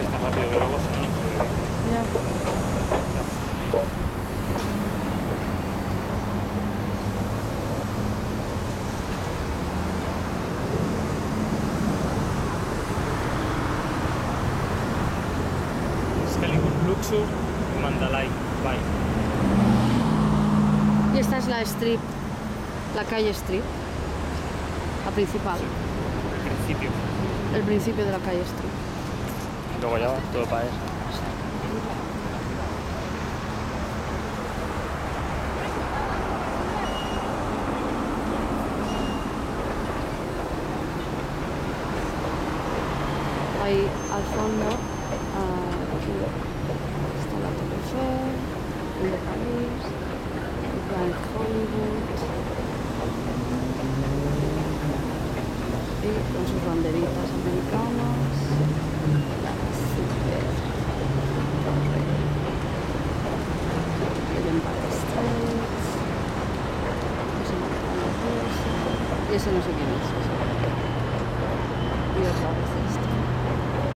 tienes tan rápido, pero luego si no, Luxur y Mandalay Bye. Y esta es la strip, la calle strip, la principal. Sí, el principio. El principio de la calle strip. Luego ya va todo para eso. Ahí al fondo, ah, aquí está la Torre Eiffel, el de París, el Planet Hollywood. Y con sus banderitas americanas. La super torre. El Empire State. Ese no sé cuál es ese. Y ese no sé quién es.